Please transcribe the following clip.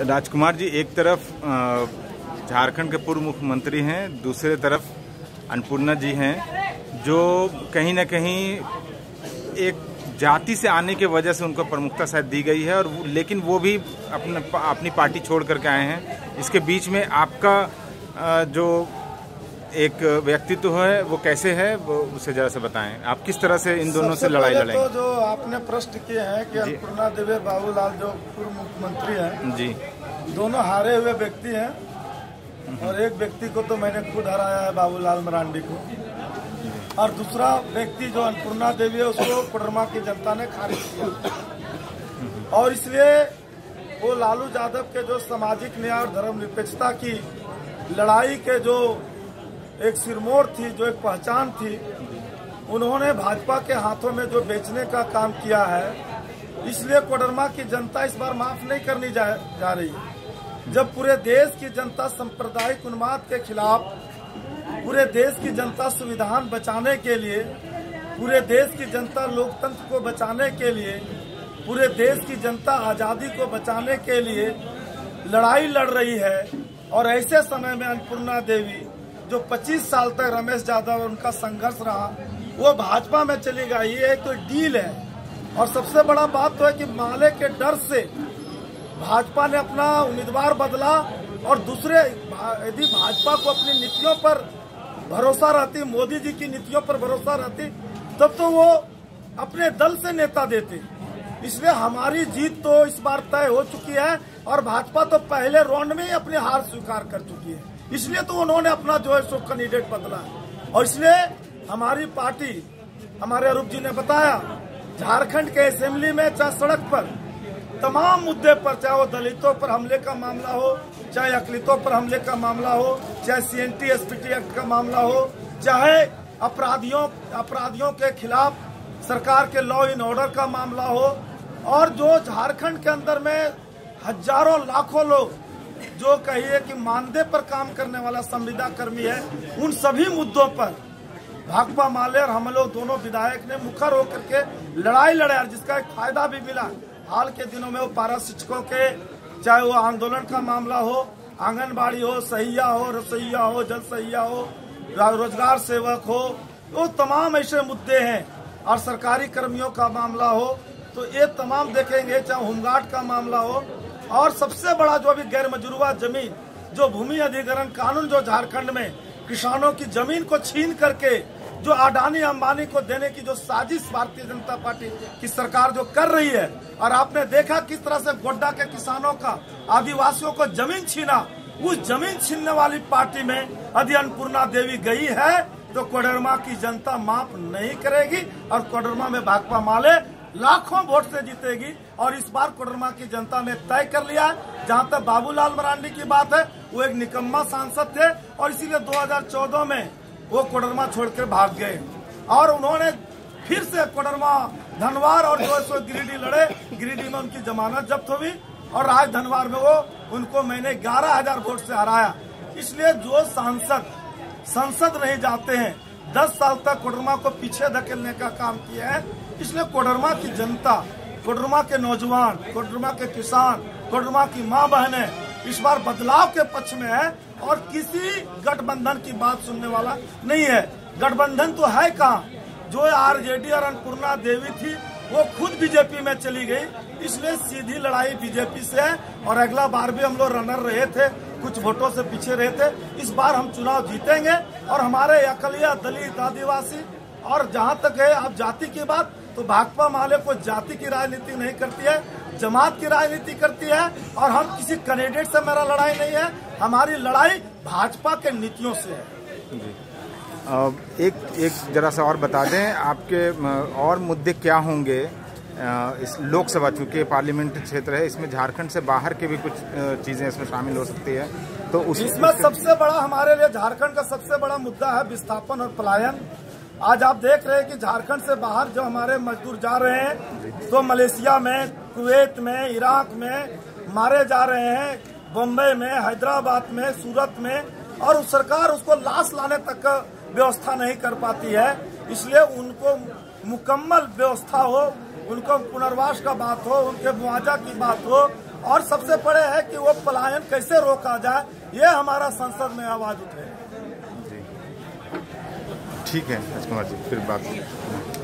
राजकुमार जी, एक तरफ़ झारखंड के पूर्व मुख्यमंत्री हैं, दूसरे तरफ़ अन्नपूर्णा जी हैं, जो कहीं ना कहीं एक जाति से आने की वजह से उनको प्रमुखता शायद दी गई है और लेकिन वो भी अपने, अपनी पार्टी छोड़ करके आए हैं। इसके बीच में आपका जो एक व्यक्तित्व है वो कैसे है वो उसे जरा से बताएँ। आप किस तरह से इन दोनों से लड़ाई लड़ाई तो जो आपने प्रश्न किए हैं कि अन्नपूर्णा देवी बाबूलाल जो पूर्व मुख्यमंत्री हैं जी। दोनों हारे हुए व्यक्ति हैं और एक व्यक्ति को तो मैंने खुद हराया है बाबूलाल मरांडी को। और दूसरा व्यक्ति जो अन्नपूर्णा देवी है उसको कोडरमा की जनता ने खारिज किया। और इसलिए वो लालू यादव के जो सामाजिक न्याय और धर्मनिरपेक्षता की लड़ाई के जो एक सिरमोर थी जो एक पहचान थी। उन्होंने भाजपा के हाथों में जो बेचने का काम किया है इसलिए कोडरमा की जनता इस बार माफ़ नहीं करनी जा, जा रही। जब पूरे देश की जनता सांप्रदायिक उन्माद के खिलाफ पूरे देश की जनता संविधान बचाने के लिए पूरे देश की जनता लोकतंत्र को बचाने के लिए पूरे देश की जनता आज़ादी को बचाने के लिए लड़ाई लड़ रही है और ऐसे समय में अन्नपूर्णा देवी जो 25 साल तक रमेश यादव उनका संघर्ष रहा, वो भाजपा में चली गई। ये एक तो डील है। और सबसे बड़ा बात तो है कि माले के डर से भाजपा ने अपना उम्मीदवार बदला और दूसरे यदि भाजपा को अपनी नीतियों पर भरोसा रहती, मोदी जी की नीतियों पर भरोसा रहती, तब तो वो अपने दल से नेता देते। इसलिए हमारी जीत तो इस बार तय हो चुकी है और भाजपा तो पहले राउंड में ही अपनी हार स्वीकार कर चुकी है। इसलिए तो उन्होंने अपना जो है सो कैंडिडेट बदला और इसलिए हमारी पार्टी, हमारे अरूप जी ने बताया, झारखंड के असेंबली में चाहे सड़क पर, तमाम मुद्दे पर, चाहे वो दलितों पर हमले का मामला हो, चाहे अकलितों पर हमले का मामला हो, चाहे सीएनटी एसपीटी एक्ट का मामला हो, चाहे अपराधियों अपराधियों के खिलाफ सरकार के लॉ इन ऑर्डर का मामला हो और जो झारखंड के अंदर में हज़ारों लाखों लोग जो कहिए कि मानदेय पर काम करने वाला संविदा कर्मी है, उन सभी मुद्दों पर भाकपा माले और हम लोग दोनों विधायक ने मुखर होकर के लड़ाई लड़ाई जिसका एक फ़ायदा भी मिला। हाल के दिनों में वो पारा शिक्षकों के, चाहे वो आंदोलन का मामला हो, आंगनबाड़ी हो, सहिया हो रसोईया हो, जल सहिया हो रोज़गार सेवक हो, वो तमाम ऐसे मुद्दे हैं। और सरकारी कर्मियों का मामला हो तो ये तमाम देखेंगे, चाहे होमगार्ड का मामला हो, और सबसे बड़ा जो अभी गैर मजरूबा ज़मीन, जो भूमि अधिग्रहण कानून जो झारखंड में किसानों की ज़मीन को छीन करके, जो अडानी अंबानी को देने की जो साजिश भारतीय जनता पार्टी की सरकार जो कर रही है, और आपने देखा किस तरह से गोड्डा के किसानों का, आदिवासियों को ज़मीन छीना, उस ज़मीन छीनने वाली पार्टी में यदि अन्नपूर्णा देवी गई है तो कोडरमा की जनता माफ़ नहीं करेगी, और कोडरमा में भाकपा माले लाखों वोट से जीतेगी और इस बार कोडरमा की जनता ने तय कर लिया है। जहाँ तक बाबूलाल मरांडी की बात है, वो एक निकम्मा सांसद थे और इसीलिए 2014 में वो कोडरमा छोड़कर भाग गए। और उन्होंने फिर से कोडरमा धनवार और जो सो गिरिडीह लड़े। गिरिडीह में उनकी जमानत जब्त हुई और आज धनवार में वो, उनको मैंने ग्यारह हज़ार वोट से हराया। इसलिए जो सांसद, संसद नहीं जाते हैं, दस साल तक कोडरमा को पीछे धकेलने का काम किया है। इसलिए कोडरमा की जनता, कोडरमा के नौजवान, कोडरमा के किसान, कोडरमा की माँ बहने इस बार बदलाव के पक्ष में है और किसी गठबंधन की बात सुनने वाला नहीं है। गठबंधन तो है कहाँ? जो आरजेडी और अन्नपूर्णा देवी थी, वो खुद बीजेपी में चली गई, इसलिए सीधी लड़ाई बीजेपी से है और अगला बार भी हम लोग रनर रहे थे, कुछ वोटों से पीछे रहे थे, इस बार हम चुनाव जीतेंगे और हमारे अकलिया दलित आदिवासी और जहाँ तक है आप जाति की बात तो भाकपा माले को जाति की राजनीति नहीं करती है जमात की राजनीति करती है और हम किसी कैंडिडेट से मेरा लड़ाई नहीं है हमारी लड़ाई भाजपा के नीतियों से है। एक एक जरा सा और बता दें आपके और मुद्दे क्या होंगे इस लोकसभा चूँकि पार्लियामेंट क्षेत्र है इसमें झारखंड से बाहर के भी कुछ चीज़ें इसमें शामिल हो सकती है तो उस इसमें सबसे बड़ा हमारे लिए झारखंड का सबसे बड़ा मुद्दा है विस्थापन और पलायन। आज आप देख रहे हैं कि झारखंड से बाहर जो हमारे मजदूर जा रहे हैं तो मलेशिया में, कुवैत में, इराक में मारे जा रहे हैं, बम्बई में, हैदराबाद में, सूरत में, और उस सरकार उसको लाश लाने तक व्यवस्था नहीं कर पाती है। इसलिए उनको मुकम्मल व्यवस्था हो, उनको पुनर्वास का बात हो, उनके मुआवजा की बात हो, और सबसे बड़े है कि वो पलायन कैसे रोका जाए, ये हमारा संसद में आवाज़ उठे। ठीक है राजकुमार जी फिर बात।